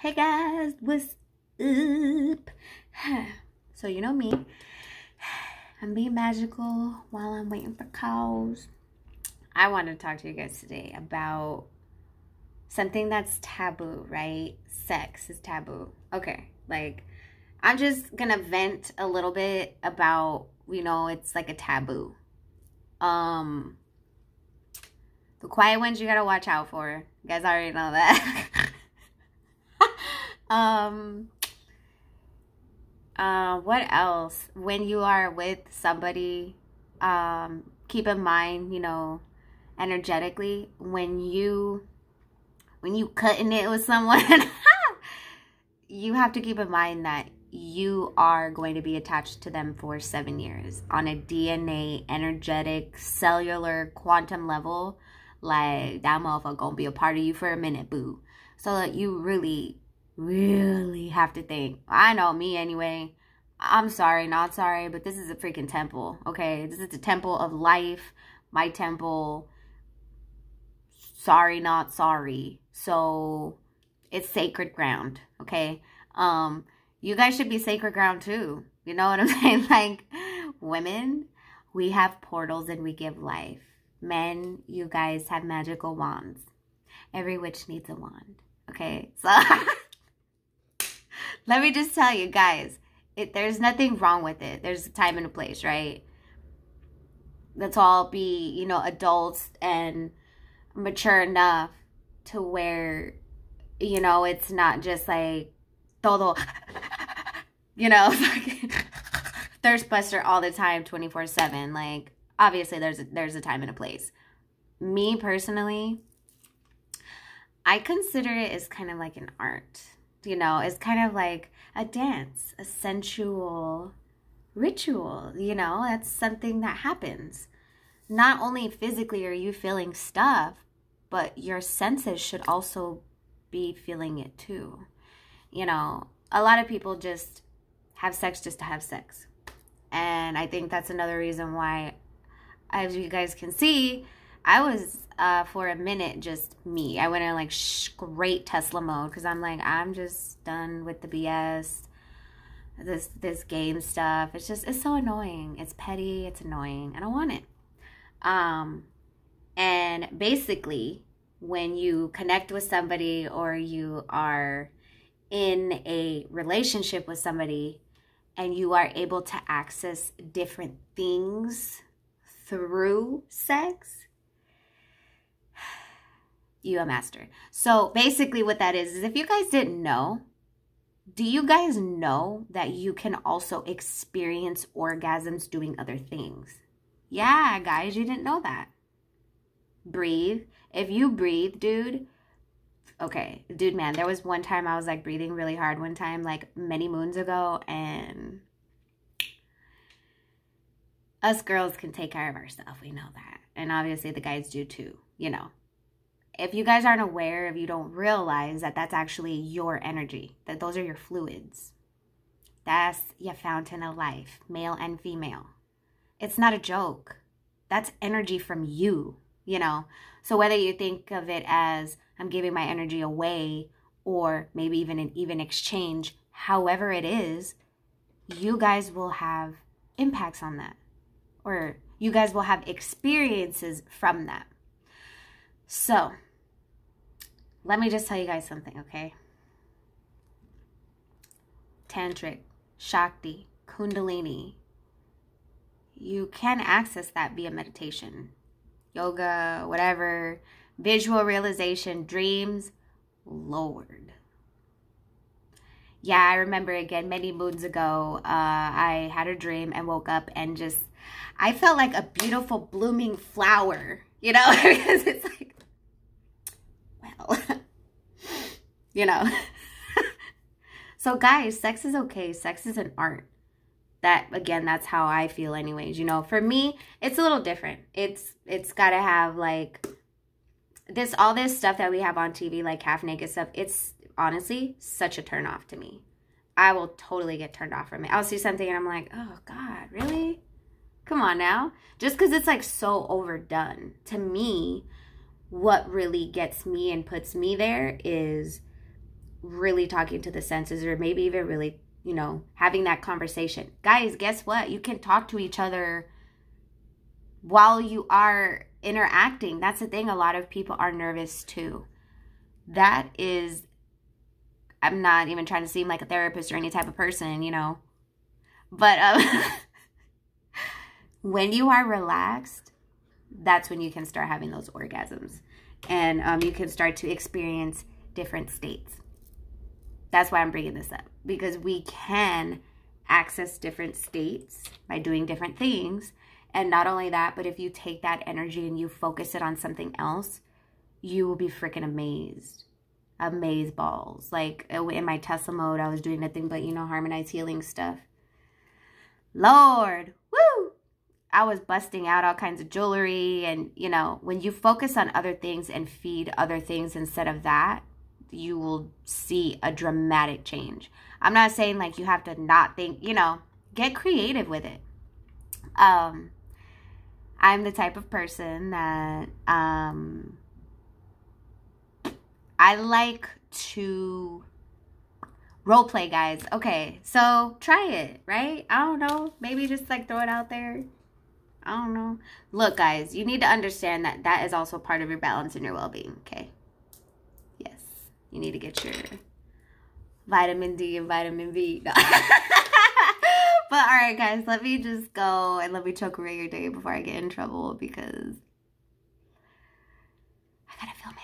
Hey guys, what's up? So you know me. I'm being magical while I'm waiting for calls. I want to talk to you guys today about something that's taboo, right? Sex is taboo. Okay, like I'm just gonna vent a little bit about, you know, it's like a taboo. Um, the quiet ones you gotta watch out for. You guys already know that. um, uh, what else? When you are with somebody, um, keep in mind, you know, energetically, when you when you cutting it with someone, you have to keep in mind that you are going to be attached to them for seven years on a DNA, energetic, cellular, quantum level. Like that motherfucker gonna be a part of you for a minute, boo. So that you really really have to think. I know me anyway. I'm sorry, not sorry, but this is a freaking temple, okay? This is the temple of life, my temple. Sorry, not sorry. So it's sacred ground, okay? Um, you guys should be sacred ground too. You know what I'm saying? Like women, we have portals and we give life. Men, you guys have magical wands. Every witch needs a wand. Okay, so let me just tell you guys, it, there's nothing wrong with it. There's a time and a place, right? Let's all be, you know, adults and mature enough to where, you know, it's not just like todo, you know, thirst buster all the time, 24 seven. Like, obviously there's a, there's a time and a place. Me personally, I consider it as kind of like an art you know, it's kind of like a dance, a sensual ritual, you know, that's something that happens. Not only physically are you feeling stuff, but your senses should also be feeling it too. You know, a lot of people just have sex just to have sex. And I think that's another reason why, as you guys can see, I was uh, for a minute just me. I went in like great Tesla mode because I'm like I'm just done with the BS, this this game stuff. It's just it's so annoying. It's petty. It's annoying. I don't want it. Um, and basically, when you connect with somebody or you are in a relationship with somebody and you are able to access different things through sex you a master. So basically what that is is if you guys didn't know, do you guys know that you can also experience orgasms doing other things? Yeah, guys, you didn't know that. Breathe. If you breathe, dude, okay, dude, man, there was one time I was like breathing really hard one time, like many moons ago, and us girls can take care of ourselves. We know that. And obviously the guys do too, you know if you guys aren't aware, if you don't realize that that's actually your energy, that those are your fluids, that's your fountain of life, male and female. It's not a joke. That's energy from you, you know? So whether you think of it as I'm giving my energy away or maybe even an even exchange, however it is, you guys will have impacts on that. Or you guys will have experiences from that. So, let me just tell you guys something, okay? Tantric, Shakti, Kundalini. You can access that via meditation, yoga, whatever, visual realization, dreams. Lord. Yeah, I remember again many moons ago, uh, I had a dream and woke up and just, I felt like a beautiful blooming flower, you know, because it's like, you know. so guys, sex is okay. Sex is an art. That again, that's how I feel anyways. You know, for me, it's a little different. It's it's got to have like this all this stuff that we have on TV like half naked stuff. It's honestly such a turn off to me. I will totally get turned off from it. I'll see something and I'm like, "Oh god, really?" Come on now. Just cuz it's like so overdone. To me, what really gets me and puts me there is really talking to the senses or maybe even really, you know, having that conversation. Guys, guess what? You can talk to each other while you are interacting. That's the thing. A lot of people are nervous too. That is, I'm not even trying to seem like a therapist or any type of person, you know. But um, when you are relaxed, that's when you can start having those orgasms. And um, you can start to experience different states. That's why I'm bringing this up because we can access different states by doing different things. And not only that, but if you take that energy and you focus it on something else, you will be freaking amazed. Amaze balls. Like uh, in my Tesla mode, I was doing nothing but, you know, harmonized healing stuff. Lord, woo! I was busting out all kinds of jewelry. And, you know, when you focus on other things and feed other things instead of that, you will see a dramatic change. I'm not saying like you have to not think, you know, get creative with it. Um, I'm the type of person that um, I like to role play, guys. Okay, so try it, right? I don't know. Maybe just like throw it out there. I don't know. Look, guys, you need to understand that that is also part of your balance and your well being, okay? You need to get your vitamin D and vitamin B. No. but all right, guys, let me just go and let me choke away your day before I get in trouble because I gotta film